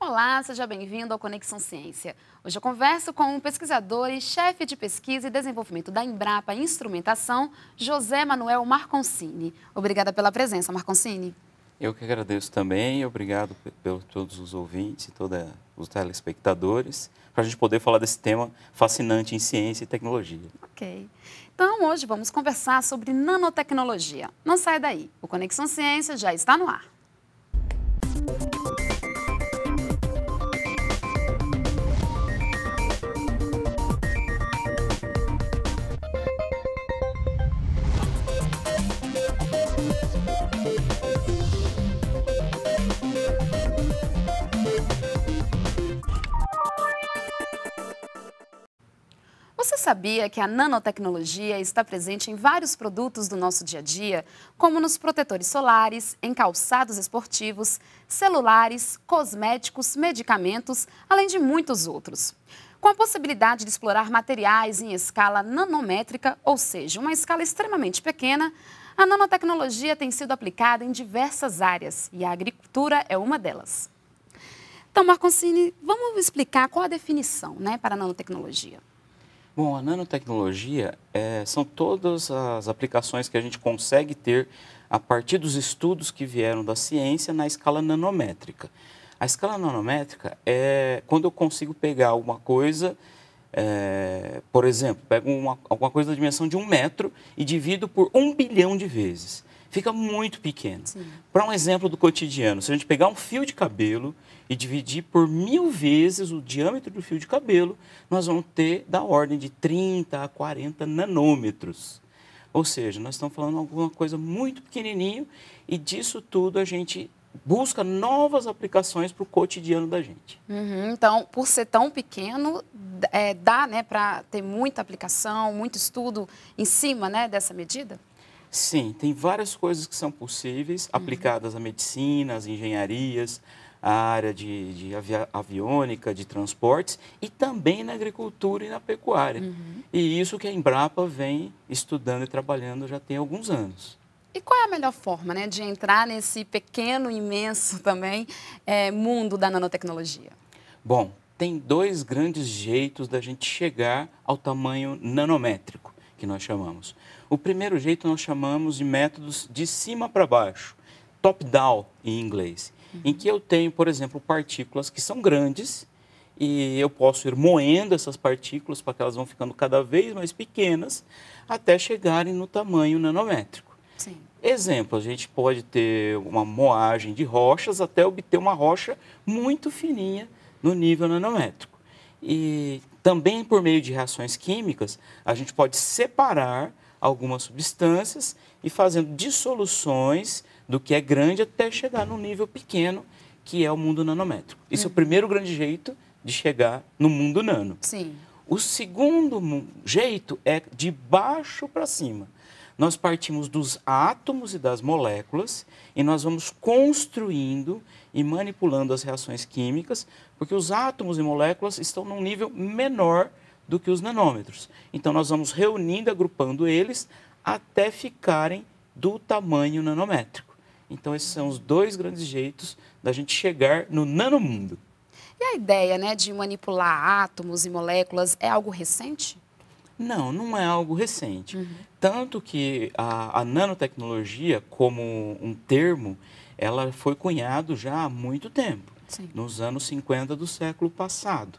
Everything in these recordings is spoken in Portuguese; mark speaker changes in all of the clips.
Speaker 1: Olá, seja bem-vindo ao Conexão Ciência. Hoje eu converso com um pesquisador e chefe de pesquisa e desenvolvimento da Embrapa Instrumentação, José Manuel Marconcini. Obrigada pela presença, Marconcini.
Speaker 2: Eu que agradeço também, obrigado pelos todos os ouvintes e todos os telespectadores, para a gente poder falar desse tema fascinante em ciência e tecnologia.
Speaker 1: Ok. Então, hoje vamos conversar sobre nanotecnologia. Não saia daí, o Conexão Ciência já está no ar. Você sabia que a nanotecnologia está presente em vários produtos do nosso dia a dia, como nos protetores solares, em calçados esportivos, celulares, cosméticos, medicamentos, além de muitos outros? Com a possibilidade de explorar materiais em escala nanométrica, ou seja, uma escala extremamente pequena, a nanotecnologia tem sido aplicada em diversas áreas e a agricultura é uma delas. Então, Marconcini, vamos explicar qual a definição né, para a nanotecnologia.
Speaker 2: Bom, a nanotecnologia é, são todas as aplicações que a gente consegue ter a partir dos estudos que vieram da ciência na escala nanométrica. A escala nanométrica é quando eu consigo pegar alguma coisa, é, por exemplo, pego uma, alguma coisa da dimensão de um metro e divido por um bilhão de vezes. Fica muito pequeno. Para um exemplo do cotidiano, se a gente pegar um fio de cabelo e dividir por mil vezes o diâmetro do fio de cabelo, nós vamos ter da ordem de 30 a 40 nanômetros. Ou seja, nós estamos falando de alguma coisa muito pequenininho e disso tudo a gente busca novas aplicações para o cotidiano da gente.
Speaker 1: Uhum, então, por ser tão pequeno, é, dá né, para ter muita aplicação, muito estudo em cima né, dessa medida?
Speaker 2: Sim, tem várias coisas que são possíveis, uhum. aplicadas à medicina, às engenharias, a área de, de aviônica, de transportes e também na agricultura e na pecuária. Uhum. E isso que a Embrapa vem estudando e trabalhando já tem alguns anos.
Speaker 1: E qual é a melhor forma né, de entrar nesse pequeno, imenso também é, mundo da nanotecnologia?
Speaker 2: Bom, tem dois grandes jeitos da gente chegar ao tamanho nanométrico, que nós chamamos. O primeiro jeito nós chamamos de métodos de cima para baixo, top-down em inglês uhum. em que eu tenho, por exemplo, partículas que são grandes e eu posso ir moendo essas partículas para que elas vão ficando cada vez mais pequenas até chegarem no tamanho nanométrico. Sim. Exemplo, a gente pode ter uma moagem de rochas até obter uma rocha muito fininha no nível nanométrico. E também por meio de reações químicas, a gente pode separar algumas substâncias e fazendo dissoluções do que é grande até chegar no nível pequeno, que é o mundo nanométrico. Esse uhum. é o primeiro grande jeito de chegar no mundo nano.
Speaker 1: Sim.
Speaker 2: O segundo jeito é de baixo para cima. Nós partimos dos átomos e das moléculas e nós vamos construindo e manipulando as reações químicas, porque os átomos e moléculas estão num nível menor do que os nanômetros. Então, nós vamos reunindo, agrupando eles até ficarem do tamanho nanométrico. Então, esses são os dois grandes jeitos da gente chegar no nanomundo.
Speaker 1: E a ideia né, de manipular átomos e moléculas é algo recente?
Speaker 2: Não, não é algo recente. Uhum. Tanto que a, a, nanotecnologia, como um termo, ela foi cunhado já há muito tempo, Sim. nos anos 50 do século passado.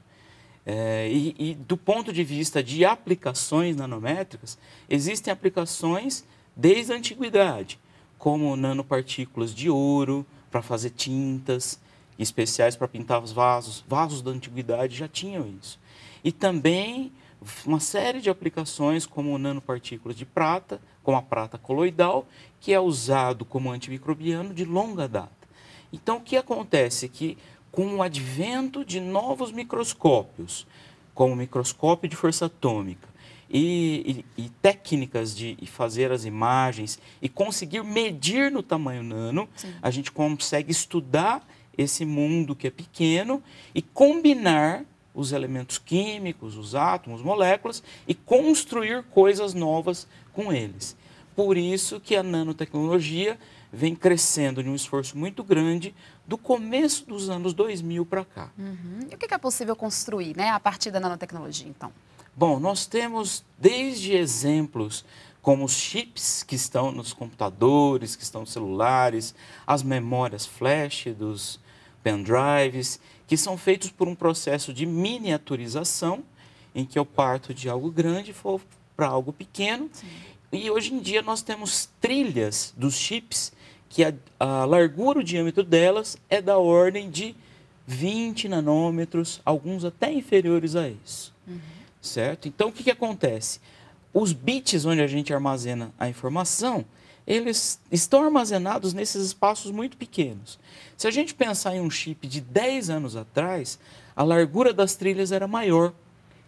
Speaker 2: É, e, e do ponto de vista de aplicações nanométricas, existem aplicações desde a antiguidade como nanopartículas de ouro para fazer tintas especiais para pintar os vasos. Vasos da antiguidade já tinham isso. E também uma série de aplicações como nanopartículas de prata, como a prata coloidal, que é usado como antimicrobiano de longa data. Então, o que acontece é que, com o advento de novos microscópios, como o microscópio de força atômica, e, e, e, técnicas de fazer as imagens e conseguir medir no tamanho nano, Sim. a gente consegue estudar esse mundo que é pequeno e combinar os elementos químicos, os átomos, moléculas e construir coisas novas com eles. Por isso que a nanotecnologia vem crescendo de um esforço muito grande do começo dos anos 2000 para cá.
Speaker 1: Uhum. E o que é possível construir né, a partir da nanotecnologia, então?
Speaker 2: Bom, nós temos desde exemplos como os chips que estão nos computadores, que estão nos celulares, as memórias flash dos pendrives, que são feitos por um processo de miniaturização, em que eu parto de algo grande para algo pequeno. Sim. E hoje em dia nós temos trilhas dos chips que a, a largura, o diâmetro delas é da ordem de 20 nanômetros, alguns até inferiores a isso. Uhum. Certo? Então, o que, que acontece? Os bits onde a gente armazena a informação, eles estão armazenados nesses espaços muito pequenos. Se a gente pensar em um chip de 10 anos atrás, a largura das trilhas era maior,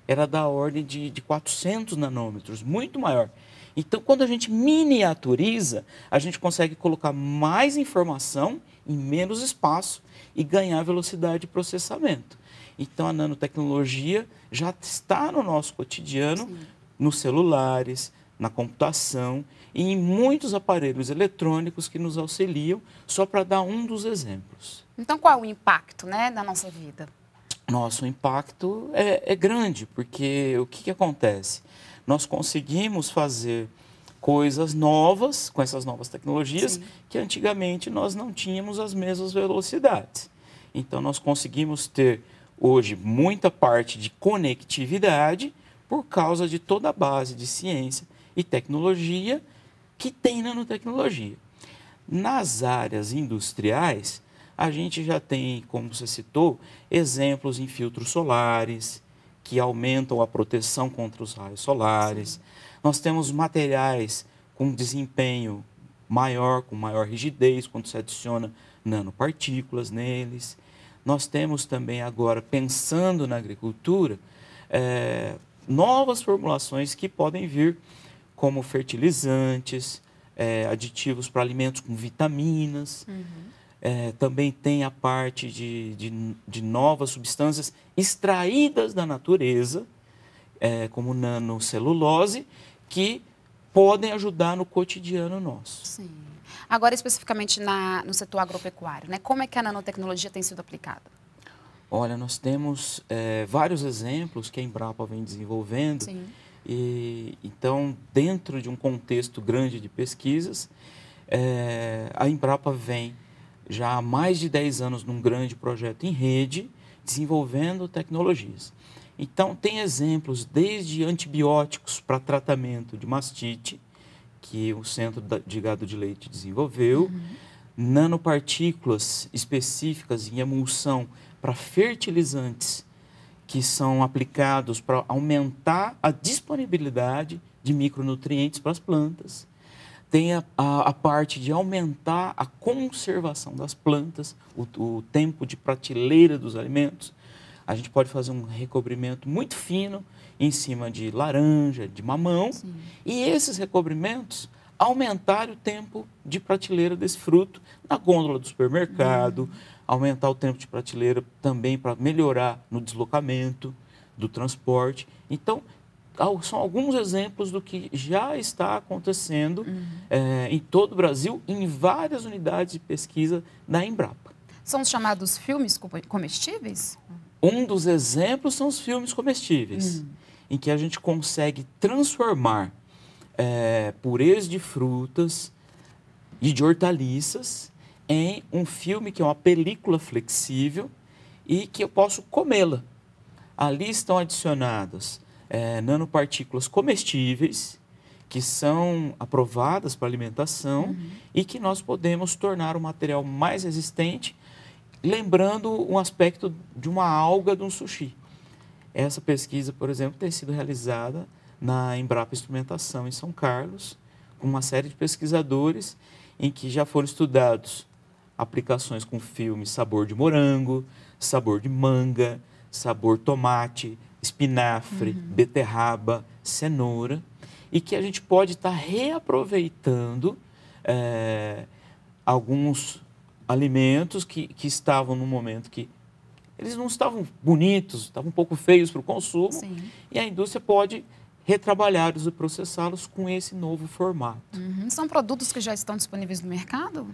Speaker 2: era da ordem de, de 400 nanômetros, muito maior. Então, quando a gente miniaturiza, a gente consegue colocar mais informação em menos espaço e ganhar velocidade de processamento. Então, a nanotecnologia já está no nosso cotidiano, Sim. nos celulares, na computação e em muitos aparelhos eletrônicos que nos auxiliam, só para dar um dos exemplos.
Speaker 1: Então, qual é o impacto né, na nossa vida?
Speaker 2: Nosso impacto é, é grande, porque o que, que acontece? nós conseguimos fazer coisas novas com essas novas tecnologias Sim. que antigamente nós não tínhamos as mesmas velocidades. Então nós conseguimos ter hoje muita parte de conectividade por causa de toda a base de ciência e tecnologia que tem nanotecnologia. Nas áreas industriais, a gente já tem, como você citou, exemplos em filtros solares, que aumentam a proteção contra os raios solares. Sim. Nós temos materiais com desempenho maior, com maior rigidez, quando se adiciona nanopartículas neles. Nós temos também agora, pensando na agricultura, é, novas formulações que podem vir como fertilizantes, é, aditivos para alimentos com vitaminas. Uhum. É, também tem a parte de, de, de, novas substâncias extraídas da natureza, é, como nanocelulose, que podem ajudar no cotidiano nosso.
Speaker 1: Sim. Agora, especificamente na, no setor agropecuário, né? como é que a nanotecnologia tem sido aplicada?
Speaker 2: Olha, nós temos é, vários exemplos que a Embrapa vem desenvolvendo. Sim. E, então, dentro de um contexto grande de pesquisas, é, a Embrapa vem já há mais de 10 anos num grande projeto em rede, desenvolvendo tecnologias. Então, tem exemplos desde antibióticos para tratamento de mastite, que o Centro de Gado de Leite desenvolveu, uhum. nanopartículas específicas em emulsão para fertilizantes, que são aplicados para aumentar a disponibilidade de micronutrientes para as plantas tem a, a, a, parte de aumentar a conservação das plantas, o, o, tempo de prateleira dos alimentos. A gente pode fazer um recobrimento muito fino em cima de laranja, de mamão, Sim. e esses recobrimentos aumentar o tempo de prateleira desse fruto na gôndola do supermercado, uhum. Aumentar o tempo de prateleira também para melhorar no deslocamento do transporte. Então, são alguns exemplos do que já está acontecendo uhum. é, em todo o Brasil, em várias unidades de pesquisa da Embrapa.
Speaker 1: São os chamados filmes comestíveis?
Speaker 2: Um dos exemplos são os filmes comestíveis, uhum. em que a gente consegue transformar é, purês de frutas e de hortaliças em um filme que é uma película flexível e que eu posso comê-la. Ali estão adicionadas é, nanopartículas comestíveis que são aprovadas para alimentação uhum. e que nós podemos tornar o material mais resistente, lembrando um aspecto de uma alga de um sushi. Essa pesquisa, por exemplo, tem sido realizada na Embrapa Instrumentação em São Carlos, com uma série de pesquisadores em que já foram estudados aplicações com filme sabor de morango, sabor de manga, sabor tomate, espinafre, uhum. beterraba, cenoura, e que a gente pode estar tá reaproveitando é, alguns alimentos que, que estavam no momento que eles não estavam bonitos, estavam um pouco feios para o consumo, Sim. e a indústria pode retrabalhá-los e processá-los com esse novo formato.
Speaker 1: Uhum. São produtos que já estão disponíveis no mercado?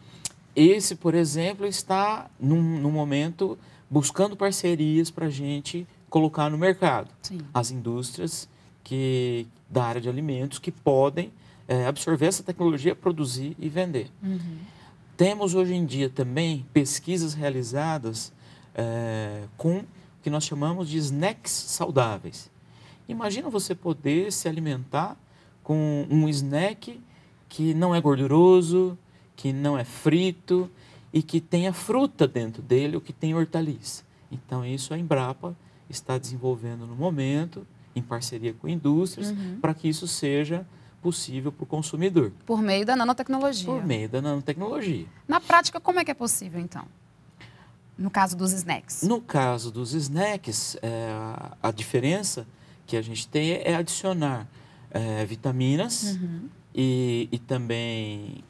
Speaker 2: Esse, por exemplo, está num, num momento buscando parcerias para a gente colocar no mercado. Sim. As indústrias que, da área de alimentos que podem é, absorver essa tecnologia, produzir e vender. Uhum. Temos hoje em dia também pesquisas realizadas é, com o que nós chamamos de snacks saudáveis. Imagina você poder se alimentar com um snack que não é gorduroso, que não é frito e que tenha fruta dentro dele ou que tenha hortaliça. Então, isso a Embrapa está desenvolvendo no momento, em parceria com indústrias, uhum. para que isso seja possível para o consumidor.
Speaker 1: Por meio da nanotecnologia.
Speaker 2: Por meio da nanotecnologia.
Speaker 1: Na prática, como é que é possível, então? No caso dos snacks?
Speaker 2: No caso dos snacks, é, a diferença que a gente tem é adicionar é, vitaminas uhum. e, e, também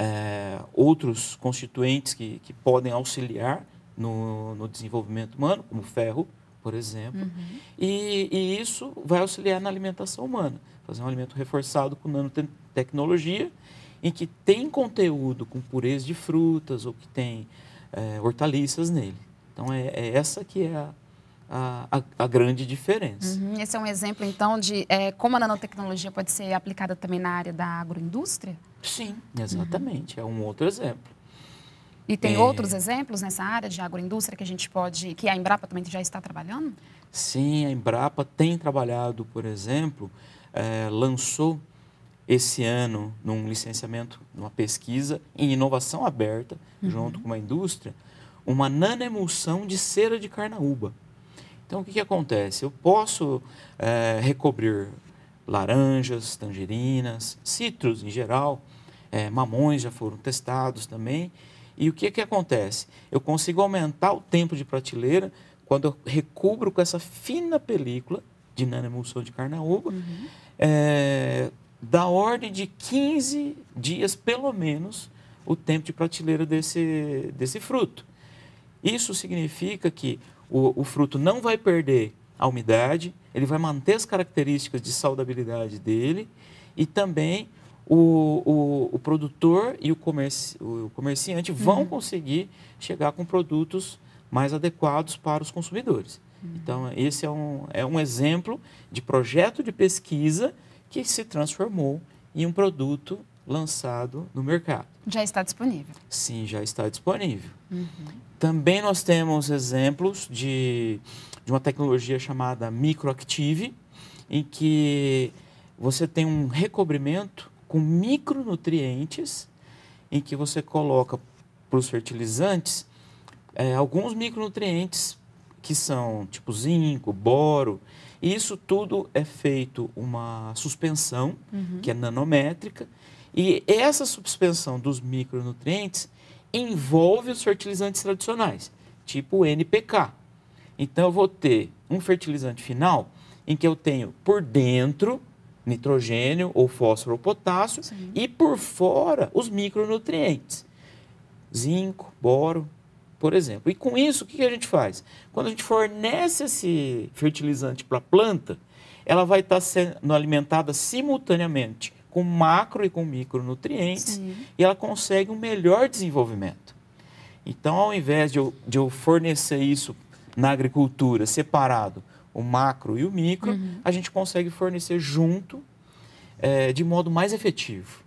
Speaker 2: é, outros constituintes que, que podem auxiliar no, no, desenvolvimento humano, como ferro, por exemplo. Uhum. E, e, isso vai auxiliar na alimentação humana. Fazer um alimento reforçado com nanotecnologia, em que tem conteúdo com pureza de frutas ou que tem é, hortaliças nele. Então, é, é essa que é a, a, a, a grande diferença.
Speaker 1: Uhum. Esse é um exemplo, então, de é, como a nanotecnologia pode ser aplicada também na área da agroindústria?
Speaker 2: Sim, exatamente. Uhum. É um outro exemplo.
Speaker 1: E tem é... outros exemplos nessa área de agroindústria que a gente pode, que a Embrapa também já está trabalhando?
Speaker 2: Sim, a Embrapa tem trabalhado, por exemplo, é, lançou esse ano, num licenciamento, numa pesquisa em inovação aberta, uhum. junto com uma indústria, uma nanoemulsão de cera de carnaúba. Então, o que, que acontece? Eu posso é, recobrir laranjas, tangerinas, citros em geral, é, mamões já foram testados também. E o que, que acontece? Eu consigo aumentar o tempo de prateleira quando eu recubro com essa fina película de nanoemulsão de carnaúba, uhum. é, da ordem de 15 dias, pelo menos, o tempo de prateleira desse, desse fruto. Isso significa que o, o fruto não vai perder a umidade, ele vai manter as características de saudabilidade dele e também o, o, o produtor e o, comerci, o comerciante vão uhum. conseguir chegar com produtos mais adequados para os consumidores. Uhum. Então, esse é um, é um exemplo de projeto de pesquisa que se transformou em um produto lançado no mercado.
Speaker 1: Já está disponível?
Speaker 2: Sim, já está disponível. Uhum. Também nós temos exemplos de, de uma tecnologia chamada Microactive, em que você tem um recobrimento com micronutrientes, em que você coloca para os fertilizantes é, alguns micronutrientes que são tipo zinco, boro, e isso tudo é feito uma suspensão, uhum. que é nanométrica, e essa suspensão dos micronutrientes envolve os fertilizantes tradicionais, tipo o NPK. Então eu vou ter um fertilizante final em que eu tenho por dentro nitrogênio ou fósforo ou potássio Sim. e por fora os micronutrientes, zinco, boro, por exemplo. E com isso, o que a gente faz? Quando a gente fornece esse fertilizante para a planta, ela vai estar sendo alimentada simultaneamente com macro e com micronutrientes, Sim. e ela consegue um melhor desenvolvimento. Então, ao invés de eu, de eu fornecer isso na agricultura separado, o macro e o micro, uhum. a gente consegue fornecer junto é, de modo mais efetivo.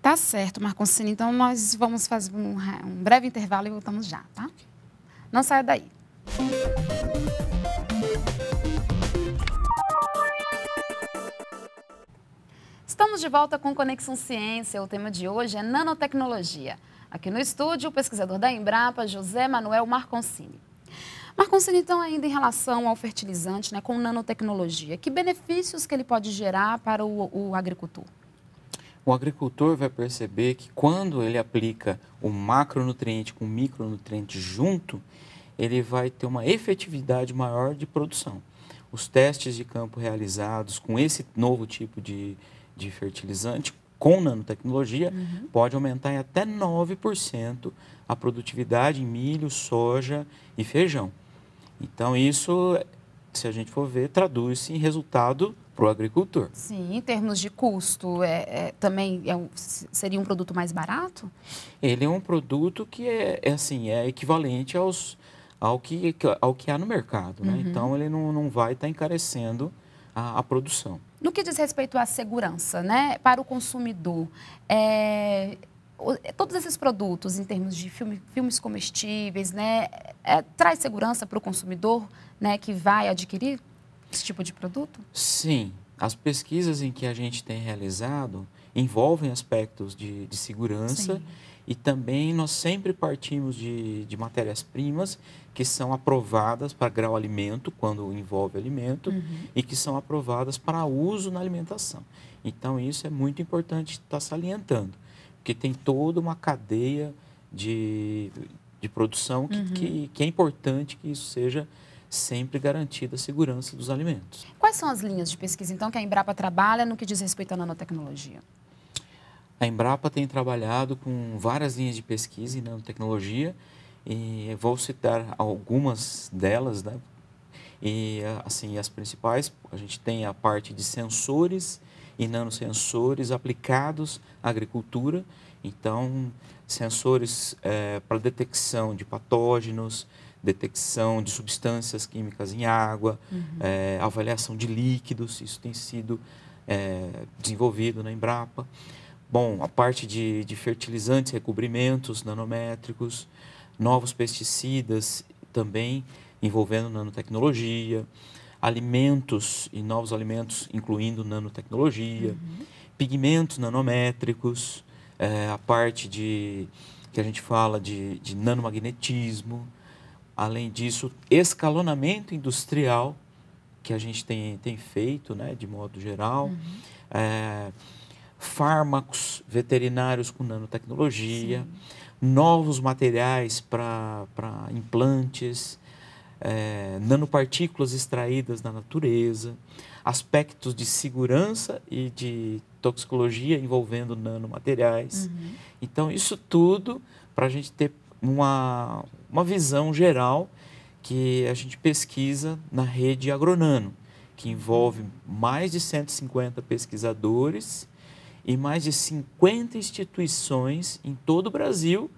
Speaker 1: Tá certo, Marconcini. Então, nós vamos fazer um, um breve intervalo e voltamos já, tá? Não saia daí. Estamos de volta com Conexão Ciência. O tema de hoje é nanotecnologia. Aqui no estúdio, o pesquisador da Embrapa, José Manuel Marconcini. Marconcini, então, ainda em relação ao fertilizante, né, com nanotecnologia, que benefícios que ele pode gerar para o, o agricultor?
Speaker 2: O agricultor vai perceber que quando ele aplica o macronutriente com o micronutriente junto, ele vai ter uma efetividade maior de produção. Os testes de campo realizados com esse novo tipo de, de fertilizante com nanotecnologia uhum. pode aumentar em até 9% a produtividade em milho, soja e feijão. Então, isso se a gente for ver, traduz-se em resultado para o agricultor.
Speaker 1: Sim, em termos de custo, é, é também é um, seria um produto mais barato?
Speaker 2: Ele é um produto que é, é assim, é equivalente aos, ao, que, ao que há no mercado. Né? Uhum. Então, ele não, não vai estar tá encarecendo a, a, produção.
Speaker 1: No que diz respeito à segurança, né, para o consumidor, é, todos esses produtos, em termos de filme, filmes comestíveis, né, é, traz segurança para o consumidor né, que vai adquirir esse tipo de produto?
Speaker 2: Sim. As pesquisas em que a gente tem realizado envolvem aspectos de, de segurança Sim. e também nós sempre partimos de, de matérias-primas que são aprovadas para grau alimento, quando envolve alimento, uhum. e que são aprovadas para uso na alimentação. Então, isso é muito importante estar salientando porque tem toda uma cadeia de, de produção que, uhum. que, que, é importante que isso seja sempre garantida a segurança dos alimentos.
Speaker 1: Quais são as linhas de pesquisa, então, que a Embrapa trabalha no que diz respeito à nanotecnologia?
Speaker 2: A Embrapa tem trabalhado com várias linhas de pesquisa em nanotecnologia e vou citar algumas delas, né? E, assim, as principais, a gente tem a parte de sensores e nanosensores aplicados à agricultura. Então, sensores é, para detecção de patógenos, detecção de substâncias químicas em água, uhum. é, avaliação de líquidos, isso tem sido é, desenvolvido na Embrapa. Bom, a parte de, de fertilizantes, recobrimentos nanométricos, novos pesticidas também envolvendo nanotecnologia alimentos e novos alimentos, incluindo nanotecnologia, uhum. pigmentos nanométricos, é, a parte de que a gente fala de, de nanomagnetismo, além disso, escalonamento industrial que a gente tem, tem feito, né, de modo geral, uhum. é, fármacos veterinários com nanotecnologia, Sim. Novos materiais para implantes, é, nanopartículas extraídas da natureza, aspectos de segurança e de toxicologia envolvendo nanomateriais. Uhum. Então, isso tudo para a gente ter uma, uma visão geral que a gente pesquisa na rede Agronano, que envolve mais de 150 pesquisadores e mais de 50 instituições em todo o Brasil,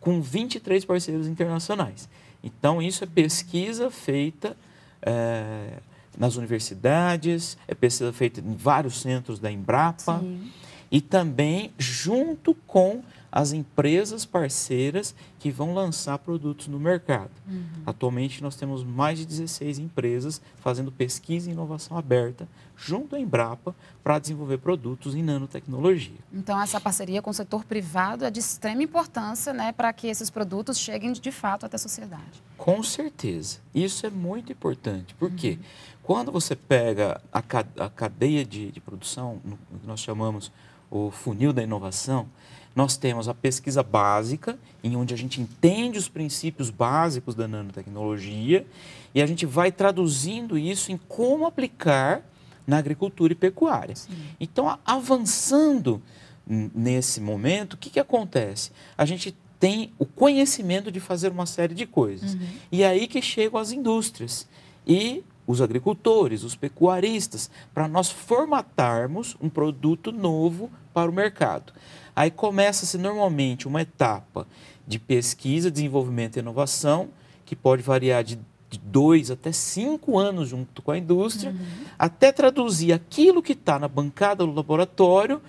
Speaker 2: com 23 parceiros internacionais. Então, isso é pesquisa feita é, nas universidades, é pesquisa feita em vários centros da Embrapa Sim. E também junto com as empresas parceiras que vão lançar produtos no mercado. Uhum. Atualmente, nós temos mais de 16 empresas fazendo pesquisa e inovação aberta junto à Embrapa para desenvolver produtos em nanotecnologia.
Speaker 1: Então, essa parceria com o setor privado é de extrema importância né, para que esses produtos cheguem de fato até a sociedade.
Speaker 2: Com certeza. Isso é muito importante. Porque uhum. quando você pega a, cadeia de, de produção, no que nós chamamos o funil da inovação, nós temos a pesquisa básica, em onde a gente entende os princípios básicos da nanotecnologia e a gente vai traduzindo isso em como aplicar na agricultura e pecuária. Sim. Então, avançando nesse momento, o que, que acontece? A gente tem o conhecimento de fazer uma série de coisas. Uhum. E é aí que chegam as indústrias e os agricultores, os pecuaristas, para nós formatarmos um produto novo para o mercado. Aí começa-se normalmente uma etapa de pesquisa, desenvolvimento e inovação, que pode variar de dois até cinco anos junto com a indústria, uhum. até traduzir aquilo que está na bancada do laboratório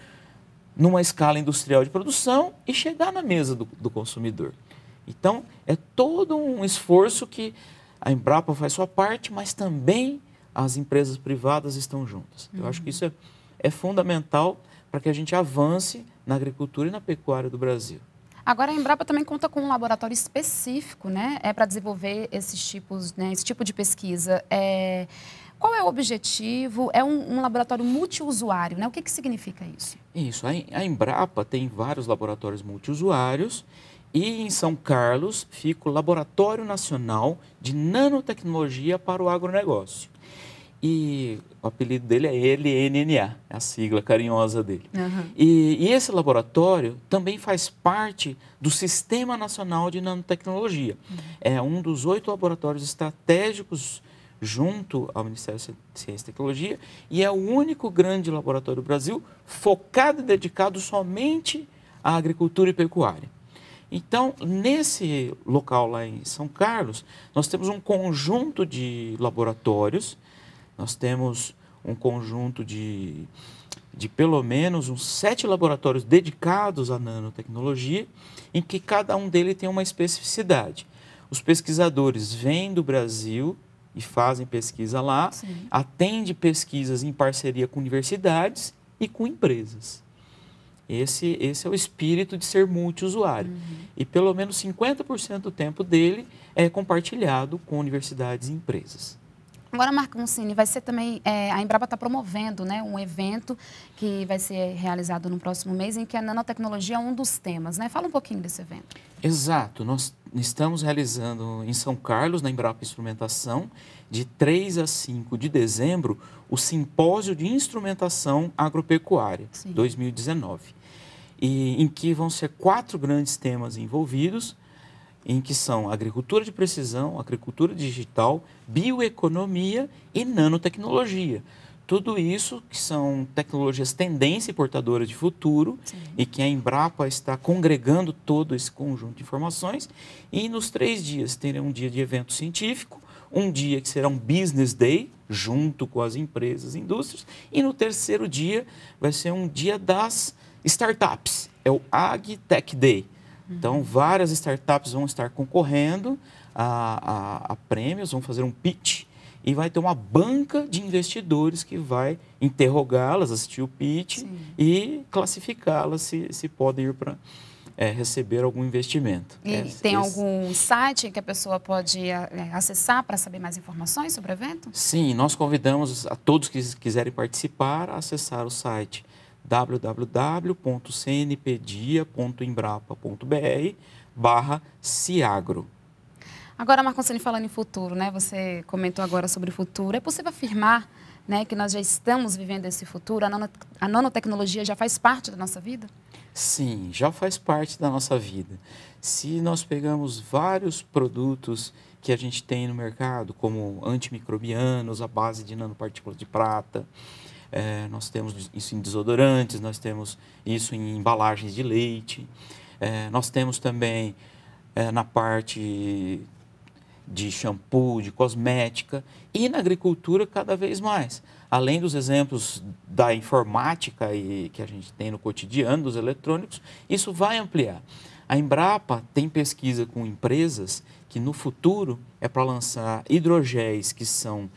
Speaker 2: numa escala industrial de produção e chegar na mesa do, do consumidor. Então, é todo um esforço que a Embrapa faz sua parte, mas também as empresas privadas estão juntas. Uhum. Eu acho que isso é, é fundamental para que a gente avance na agricultura e na pecuária do Brasil.
Speaker 1: Agora a Embrapa também conta com um laboratório específico, né, é para desenvolver esses tipos, né, esse tipo de pesquisa. É... Qual é o objetivo? É um, um laboratório multiusuário, né? O que, que significa isso?
Speaker 2: Isso. A Embrapa tem vários laboratórios multiusuários e em São Carlos fica o Laboratório Nacional de Nanotecnologia para o Agronegócio. E o apelido dele é LNNA, é a sigla carinhosa dele. Uhum. E, e, esse laboratório também faz parte do Sistema Nacional de Nanotecnologia. Uhum. É um dos oito laboratórios estratégicos junto ao Ministério de Ciência e Tecnologia, e é o único grande laboratório do Brasil focado e dedicado somente à agricultura e pecuária. Então, nesse local lá em São Carlos, nós temos um conjunto de laboratórios, nós temos um conjunto de, de pelo menos uns sete laboratórios dedicados à nanotecnologia, em que cada um deles tem uma especificidade. Os pesquisadores vêm do Brasil e fazem pesquisa lá, Sim. atende pesquisas em parceria com universidades e com empresas. Esse, esse é o espírito de ser multiusuário. Uhum. E pelo menos 50% do tempo dele é compartilhado com universidades e empresas.
Speaker 1: Agora, Marco Muncini, vai ser também, é, a Embrapa está promovendo né, um evento que vai ser realizado no próximo mês, em que a nanotecnologia é um dos temas. Né? Fala um pouquinho desse evento.
Speaker 2: Exato. Nós estamos realizando em São Carlos, na Embrapa Instrumentação, de 3 a 5 de dezembro, o Simpósio de Instrumentação Agropecuária Sim. 2019. E, em que vão ser quatro grandes temas envolvidos, em que são agricultura de precisão, agricultura digital, bioeconomia e nanotecnologia. Tudo isso que são tecnologias tendência e portadoras de futuro Sim. e que a Embrapa está congregando todo esse conjunto de informações. E nos três dias terão um dia de evento científico, um dia que será um business day, junto com as empresas e indústrias, e no terceiro dia vai ser um dia das startups, é o AgTech Day. Então, várias startups vão estar concorrendo a, a, a prêmios, vão fazer um pitch e vai ter uma banca de investidores que vai interrogá-las, assistir o pitch Sim. e classificá-las se, se podem ir para é, receber algum investimento.
Speaker 1: E é, tem esse... algum site que a pessoa pode é, acessar para saber mais informações sobre o evento?
Speaker 2: Sim, nós convidamos a todos que quiserem participar a acessar o site www.cnpedia.embrapa.br barra Ciagro.
Speaker 1: Agora, Marconsini, falando em futuro, né? Você comentou agora sobre o futuro. É possível afirmar né, que nós já estamos vivendo esse futuro? A, nanotecnologia já faz parte da nossa vida?
Speaker 2: Sim, já faz parte da nossa vida. Se nós pegamos vários produtos que a gente tem no mercado, como antimicrobianos, a base de nanopartículas de prata, é, nós temos isso em desodorantes, nós temos isso em embalagens de leite, é, nós temos também é, na parte de shampoo, de cosmética e na agricultura cada vez mais. Além dos exemplos da informática e que a gente tem no cotidiano dos eletrônicos, isso vai ampliar. A Embrapa tem pesquisa com empresas que no futuro é para lançar hidrogéis que são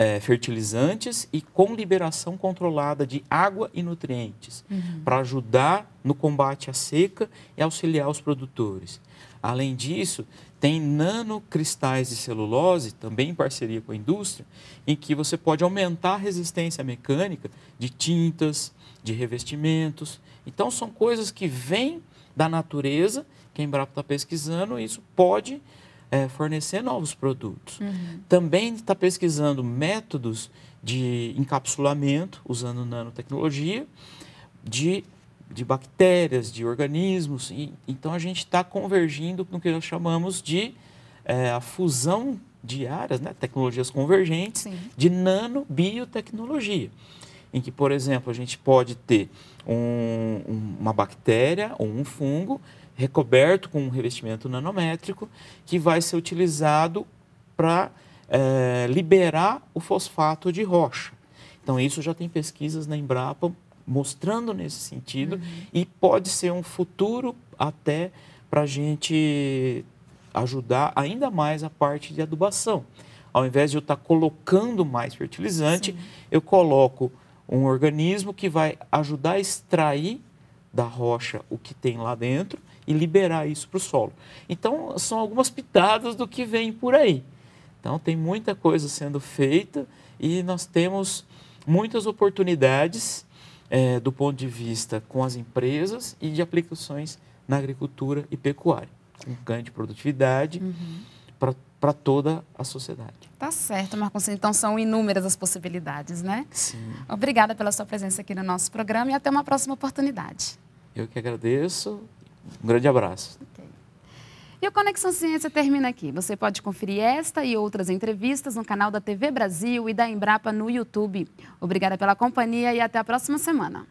Speaker 2: é, fertilizantes e com liberação controlada de água e nutrientes, uhum. para ajudar no combate à seca e auxiliar os produtores. Além disso, tem nanocristais de celulose, também em parceria com a indústria, em que você pode aumentar a resistência mecânica de tintas, de revestimentos. Então, são coisas que vêm da natureza, que a Embrapa está pesquisando, e isso pode é, fornecer novos produtos. Uhum. Também está pesquisando métodos de encapsulamento, usando nanotecnologia, de, de bactérias, de organismos. E, então, a gente está convergindo no que nós chamamos de é, a fusão de áreas, né, tecnologias convergentes, Sim. de nanobiotecnologia. Em que, por exemplo, a gente pode ter um, uma bactéria ou um fungo recoberto com um revestimento nanométrico que vai ser utilizado para é, liberar o fosfato de rocha. Então, isso já tem pesquisas na Embrapa mostrando nesse sentido uhum. e pode ser um futuro até para a gente ajudar ainda mais a parte de adubação. Ao invés de eu estar tá colocando mais fertilizante, Sim. eu coloco um organismo que vai ajudar a extrair da rocha o que tem lá dentro e liberar isso para o solo. Então, são algumas pitadas do que vem por aí. Então, tem muita coisa sendo feita e nós temos muitas oportunidades é, do ponto de vista com as empresas e de aplicações na agricultura e pecuária, com ganho de produtividade uhum. para toda a sociedade.
Speaker 1: Tá certo, Marcos. Então, são inúmeras as possibilidades, né?
Speaker 2: Sim.
Speaker 1: Obrigada pela sua presença aqui no nosso programa e até uma próxima oportunidade.
Speaker 2: Eu que agradeço um grande abraço.
Speaker 1: E o Conexão Ciência termina aqui. Você pode conferir esta e outras entrevistas no canal da TV Brasil e da Embrapa no YouTube. Obrigada pela companhia e até a próxima semana.